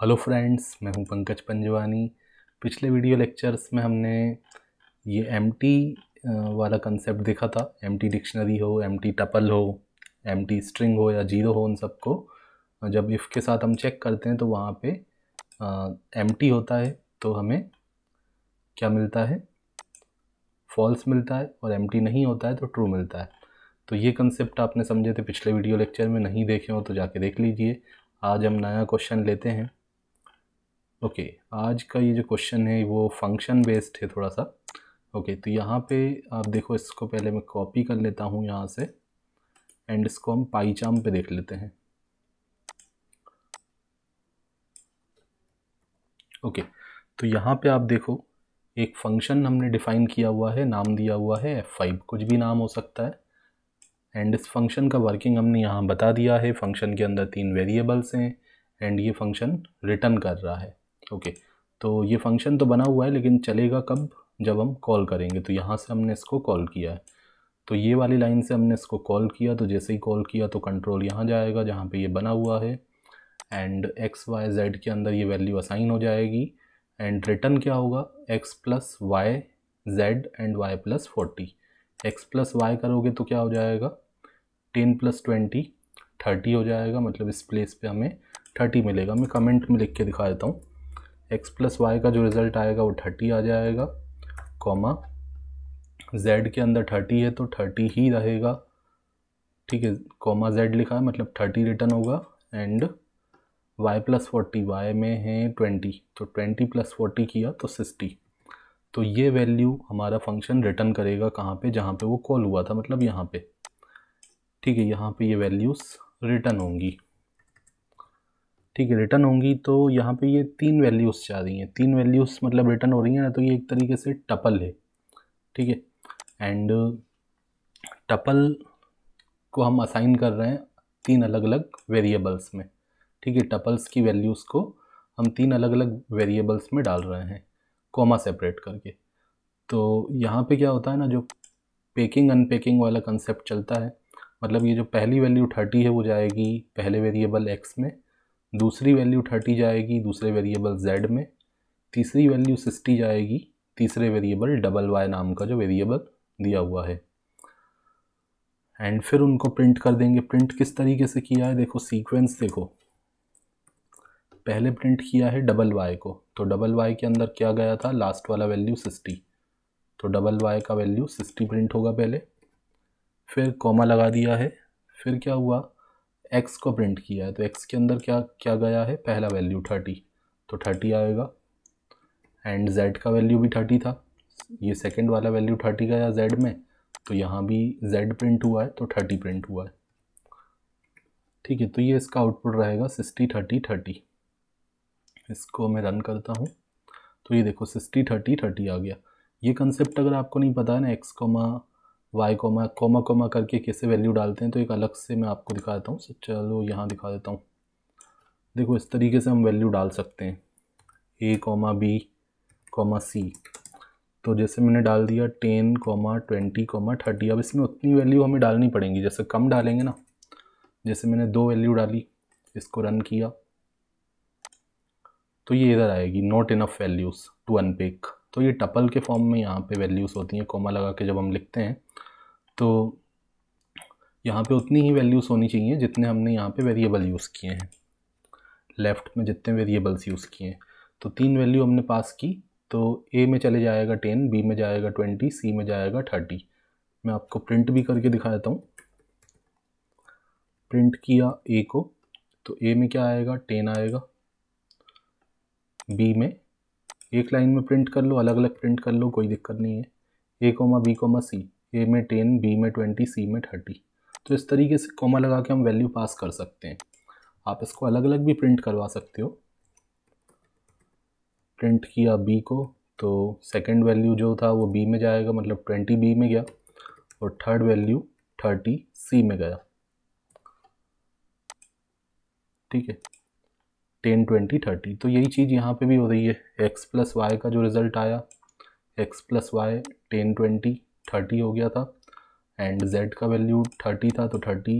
Hello friends, मैं हूँ पंकज पंजवानी। पिछले वीडियो लेक्चर्स में हमने ये एमटी वाला कंसेप्ट देखा था। एमटी डिक्शनरी हो एम टपल हो एमटी स्ट्रिंग हो या ज़ीरो हो उन सबको। जब इफ़ के साथ हम चेक करते हैं तो वहाँ पे एम होता है तो हमें क्या मिलता है? फॉल्स मिलता है और एमटी नहीं होता है तो ट्रू मिलता है। तो ये कंसेप्ट आपने समझे थे पिछले वीडियो लेक्चर में, नहीं देखे हो तो जाके देख लीजिए। आज हम नया क्वेश्चन लेते हैं। ओके okay, आज का ये जो क्वेश्चन है वो फ़ंक्शन बेस्ड है थोड़ा सा। ओके okay, तो यहाँ पे आप देखो इसको पहले मैं कॉपी कर लेता हूँ यहाँ से एंड इसको हम पाईचाम पे देख लेते हैं। ओके okay, तो यहाँ पे आप देखो एक फ़ंक्शन हमने डिफ़ाइन किया हुआ है नाम दिया हुआ है एफ़ फाइव कुछ भी नाम हो सकता है। एंड इस फ़ंक्शन का वर्किंग हमने यहाँ बता दिया है। फ़ंक्शन के अंदर तीन वेरिएबल्स हैं एंड ये फ़ंक्शन रिटर्न कर रहा है। ओके। तो ये फ़ंक्शन तो बना हुआ है, लेकिन चलेगा कब? जब हम कॉल करेंगे। तो यहाँ से हमने इसको कॉल किया है। तो ये वाली लाइन से हमने इसको कॉल किया तो जैसे ही कॉल किया तो कंट्रोल यहाँ जाएगा, जहाँ पे ये बना हुआ है। एंड एक्स वाई जेड के अंदर ये वैल्यू असाइन हो जाएगी। एंड रिटर्न क्या होगा? X plus y z and y plus forty x plus y करोगे तो क्या हो जाएगा? टेन प्लस ट्वेंटी थर्टी हो जाएगा। मतलब इस प्लेस पे हमें थर्टी मिलेगा। मैं कमेंट में लिख के दिखा देता हूँ। एक्स प्लस वाई का जो रिज़ल्ट आएगा वो थर्टी आ जाएगा कॉमा जेड के अंदर थर्टी है तो थर्टी ही रहेगा। ठीक है कॉमा जेड लिखा है मतलब थर्टी रिटर्न होगा and y plus forty y में है ट्वेंटी तो ट्वेंटी प्लस फोर्टी किया तो सिक्सटी तो ये वैल्यू हमारा फ़ंक्शन रिटर्न करेगा कहाँ पे? जहाँ पे वो कॉल हुआ था मतलब यहाँ पे। ठीक है, यहाँ पे ये वैल्यूज़ रिटर्न होंगी। ठीक है रिटर्न होंगी तो यहाँ पे ये तीन वैल्यूज़ जा रही हैं। तीन वैल्यूज़ मतलब रिटर्न हो रही हैं ना तो ये एक तरीके से टपल है। ठीक है? एंड टपल को हम असाइन कर रहे हैं तीन अलग अलग वेरिएबल्स में। ठीक है? टपल्स की वैल्यूज़ को हम तीन अलग अलग वेरिएबल्स में डाल रहे हैं कोमा सेपरेट करके। तो यहाँ पे क्या होता है ना, जो पेकिंग अनपेकिंग वाला कंसेप्ट चलता है मतलब ये जो पहली वैल्यू थर्टी है वो जाएगी पहले वेरिएबल एक्स में दूसरी वैल्यू थर्टी जाएगी दूसरे वेरिएबल जेड में, तीसरी वैल्यू सिक्सटी जाएगी, तीसरे वेरिएबल डबल वाई नाम का जो वेरिएबल दिया हुआ है। एंड फिर उनको प्रिंट कर देंगे। प्रिंट किस तरीके से किया है? देखो सीक्वेंस देखो। पहले प्रिंट किया है डबल वाई को। तो डबल वाई के अंदर क्या गया था? लास्ट वाला वैल्यू सिक्सटी तो डबल वाई का वैल्यू सिक्सटी प्रिंट होगा पहले। फिर कॉमा लगा दिया है। फिर क्या हुआ? एक्स को प्रिंट किया है तो एक्स के अंदर क्या क्या गया है? पहला वैल्यू थर्टी तो थर्टी आएगा। एंड जेड का वैल्यू भी थर्टी था। ये सेकंड वाला वैल्यू थर्टी गया जेड में तो यहाँ भी जेड प्रिंट हुआ है तो थर्टी प्रिंट हुआ है। ठीक है तो ये इसका आउटपुट रहेगा सिक्सटी थर्टी थर्टी इसको मैं रन करता हूँ। तो ये देखो सिक्सटी थर्टी थर्टी आ गया। ये कंसेप्ट अगर आपको नहीं पता है ना x comma y comma comma comma करके कैसे वैल्यू डालते हैं तो एक अलग से मैं आपको दिखा देता हूँ चलो यहाँ दिखा देता हूँ। देखो, इस तरीके से हम वैल्यू डाल सकते हैं। A comma b comma c तो जैसे मैंने डाल दिया ten comma twenty comma thirty अब इसमें उतनी वैल्यू हमें डालनी पड़ेंगी। जैसे कम डालेंगे ना, जैसे मैंने दो वैल्यू डाली, इसको रन किया तो ये इधर आएगी। Not enough values to unpack तो ये टपल के फॉर्म में यहाँ पे वैल्यूज़ होती हैं कोमा लगा के जब हम लिखते हैं तो यहाँ पे उतनी ही वैल्यूज़ होनी चाहिए जितने हमने यहाँ पे वेरिएबल यूज़ किए हैं। लेफ़्ट में जितने वेरिएबल्स यूज़ किए हैं। तो तीन वैल्यू हमने पास की तो ए में चले जाएगा टेन बी में जाएगा ट्वेंटी सी में जाएगा थर्टी मैं आपको प्रिंट भी करके दिखा देता हूँ। प्रिंट किया ए को तो ए में क्या आएगा? टेन आएगा। बी में एक लाइन में प्रिंट कर लो अलग अलग प्रिंट कर लो, कोई दिक्कत नहीं है। A comma b comma c a में टेन बी में ट्वेंटी सी में थर्टी तो इस तरीके से कोमा लगा के हम वैल्यू पास कर सकते हैं। आप इसको अलग अलग भी प्रिंट करवा सकते हो। प्रिंट किया बी को तो सेकंड वैल्यू जो था वो बी में जाएगा मतलब ट्वेंटी बी में गया और थर्ड वैल्यू थर्टी सी में गया। ठीक है? Ten twenty thirty. तो यही चीज़ यहाँ पे भी हो रही है। एक्स प्लस वाई का जो रिज़ल्ट आया x plus y ten twenty thirty हो गया था एंड जेड का वैल्यू थर्टी था तो thirty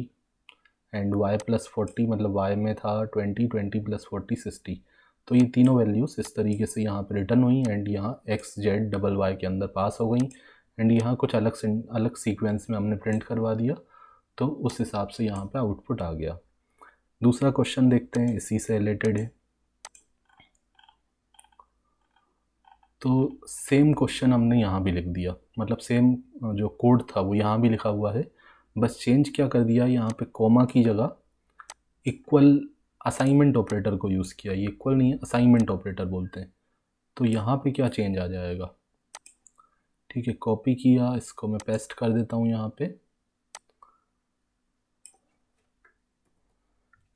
and y plus forty मतलब वाई में था twenty twenty plus forty, sixty. तो ये तीनों वैल्यूज़ इस तरीके से यहाँ पे रिटर्न हुई एंड यहाँ एक्स जेड डबल वाई के अंदर पास हो गई एंड यहाँ कुछ अलग अलग सीक्वेंस में हमने प्रिंट करवा दिया तो उस हिसाब से यहाँ पे आउटपुट आ गया। दूसरा क्वेश्चन देखते हैं, इसी से रिलेटेड है। तो सेम क्वेश्चन हमने यहाँ भी लिख दिया। मतलब सेम जो कोड था, वो यहाँ भी लिखा हुआ है। बस चेंज क्या कर दिया? यहाँ पे कोमा की जगह इक्वल असाइनमेंट ऑपरेटर को यूज़ किया। ये इक्वल नहीं है असाइनमेंट ऑपरेटर बोलते हैं। तो यहाँ पे क्या चेंज आ जाएगा? ठीक है कॉपी किया, इसको मैं पेस्ट कर देता हूँ यहाँ पे।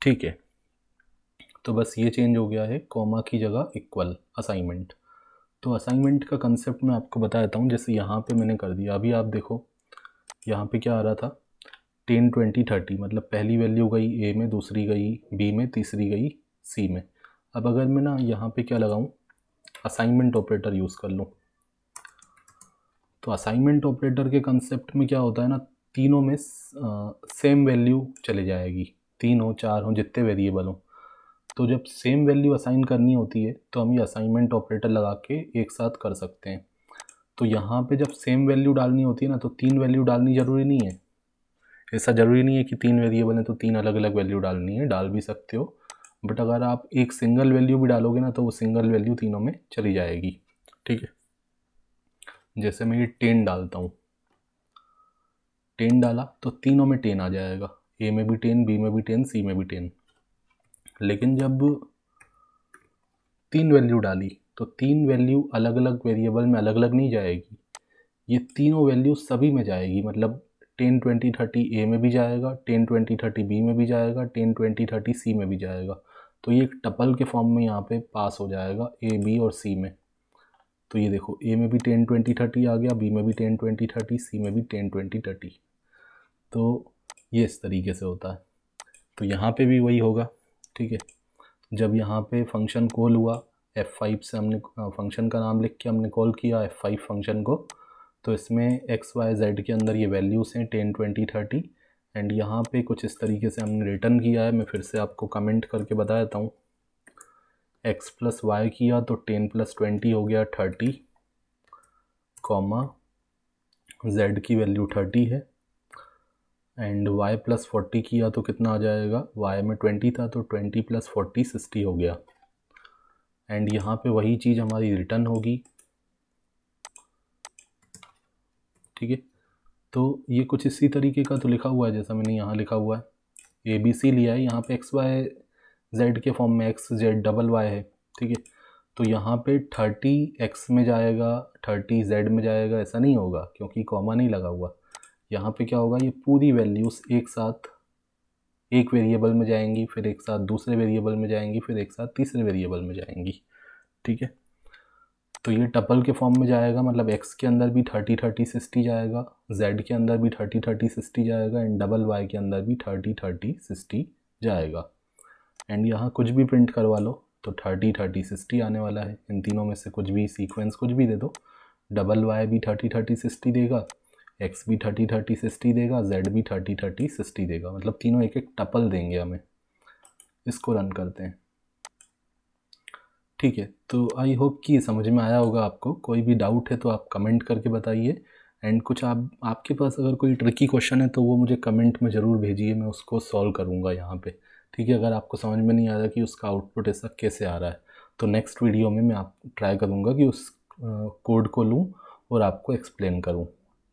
ठीक है। तो बस ये चेंज हो गया है कॉमा की जगह इक्वल असाइनमेंट तो असाइनमेंट का कंसेप्ट मैं आपको बता देता हूँ, जैसे यहाँ पे मैंने कर दिया। अभी आप देखो, यहाँ पे क्या आ रहा था? टेन ट्वेंटी थर्टी मतलब पहली वैल्यू गई ए में, दूसरी गई बी में, तीसरी गई सी में। अब अगर मैं ना यहाँ पे क्या लगाऊँ? असाइनमेंट ऑपरेटर यूज़ कर लूँ। तो असाइनमेंट ऑपरेटर के कंसेप्ट में क्या होता है ना, तीनों में सेम वैल्यू चले जाएगी। तीन हो, चार हो, जितने वेरिएबल हो। तो जब सेम वैल्यू असाइन करनी होती है तो हम ये असाइनमेंट ऑपरेटर लगा के एक साथ कर सकते हैं। तो यहाँ पे जब सेम वैल्यू डालनी होती है ना तो तीन वैल्यू डालनी ज़रूरी नहीं है। ऐसा ज़रूरी नहीं है कि तीन वेरिएबल हैं तो तीन अलग अलग वैल्यू डालनी है, डाल भी सकते हो। बट अगर आप एक सिंगल वैल्यू भी डालोगे ना तो वो सिंगल वैल्यू तीनों में चली जाएगी। ठीक है? जैसे मैं ये टेन डालता हूँ। टेन डाला तो तीनों में टेन आ जाएगा। ए में भी टेन बी में भी टेन सी में भी टेन लेकिन जब तीन वैल्यू डाली तो तीन वैल्यू अलग अलग वेरिएबल में अलग अलग नहीं जाएगी. ये तीनों वैल्यू सभी में जाएगी. मतलब टेन ट्वेंटी थर्टी ए में भी जाएगा टेन ट्वेंटी थर्टी बी में भी जाएगा टेन ट्वेंटी थर्टी सी में भी जाएगा. तो ये एक टपल के फॉर्म में यहाँ पे पास हो जाएगा ए बी और सी में. तो ये देखो ए में भी टेन ट्वेंटी थर्टी आ गया बी में भी टेन ट्वेंटी थर्टी सी में भी टेन ट्वेंटी थर्टी तो ये इस तरीके से होता है। तो यहाँ पे भी वही होगा, ठीक है? जब यहाँ पे फ़ंक्शन कॉल हुआ F5 से हमने फ़ंक्शन का नाम लिख के हमने कॉल किया F5 फ़ंक्शन को तो इसमें एक्स वाई जेड के अंदर ये वैल्यूज़ हैं टेन ट्वेंटी थर्टी एंड यहाँ पे कुछ इस तरीके से हमने रिटर्न किया है। मैं फिर से आपको कमेंट करके बता देता हूँ। एक्स प्लस वाई किया तो टेन प्लस ट्वेंटी हो गया थर्टी कॉमा जेड की वैल्यू थर्टी है। एंड y प्लस फोर्टी किया तो कितना आ जाएगा? y में ट्वेंटी था तो ट्वेंटी प्लस फोर्टी सिक्सटी हो गया। एंड यहाँ पे वही चीज़ हमारी रिटर्न होगी। ठीक है? तो ये कुछ इसी तरीके का तो लिखा हुआ है जैसा मैंने यहाँ लिखा हुआ है। ए बी सी लिया है। यहाँ पे एक्स वाई जेड के फॉर्म में एक्स जेड डबल वाई है। ठीक है? तो यहाँ पे थर्टी एक्स में जाएगा थर्टी जेड में जाएगा, ऐसा नहीं होगा, क्योंकि कॉमा नहीं लगा हुआ। यहाँ पे क्या होगा? ये पूरी वैल्यूज़ एक साथ एक वेरिएबल में जाएँगी, फिर एक साथ दूसरे वेरिएबल में जाएँगी, फिर एक साथ तीसरे वेरिएबल में जाएँगी। ठीक है? तो ये टपल के फॉर्म में जाएगा मतलब एक्स के अंदर भी थर्टी थर्टी सिक्सटी जाएगा जेड के अंदर भी थर्टी थर्टी सिक्सटी जाएगा एंड डबल वाई के अंदर भी थर्टी थर्टी सिक्सटी जाएगा। एंड यहाँ कुछ भी प्रिंट करवा लो तो थर्टी थर्टी सिक्सटी आने वाला है। इन तीनों में से कुछ भी सीक्वेंस कुछ भी दे दो डबल वाई भी थर्टी थर्टी सिक्सटी देगा एक्स भी थर्टी थर्टी सिक्सटी देगा जेड भी थर्टी थर्टी सिक्सटी देगा। मतलब तीनों एक एक टपल देंगे हमें। इसको रन करते हैं। ठीक है तो आई होप कि समझ में आया होगा आपको। कोई भी डाउट है तो आप कमेंट करके बताइए। एंड कुछ आप, आपके पास अगर कोई ट्रिकी क्वेश्चन है तो वो मुझे कमेंट में ज़रूर भेजिए। मैं उसको सॉल्व करूँगा यहाँ पे। ठीक है, अगर आपको समझ में नहीं आ रहा कि उसका आउटपुट ऐसा कैसे आ रहा है। तो नेक्स्ट वीडियो में मैं आप ट्राई करूँगा कि उस कोड को लूँ और आपको एक्सप्लेन करूँ।